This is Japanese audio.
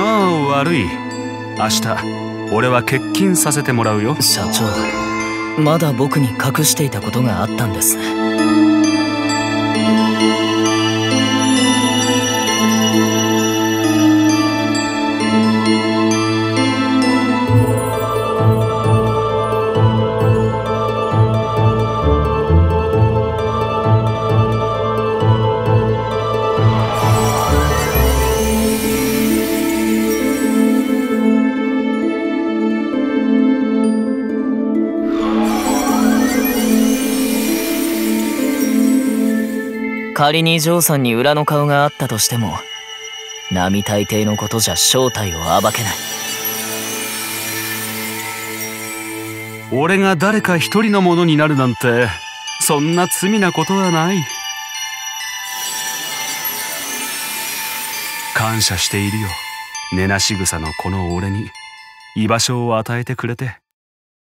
ああ悪い。明日俺は欠勤させてもらうよ。社長まだ僕に隠していたことがあったんです。仮にジョーさんに裏の顔があったとしても並大抵のことじゃ正体を暴けない。俺が誰か一人のものになるなんてそんな罪なことはない。感謝しているよ。根なし草のこの俺に居場所を与えてくれて。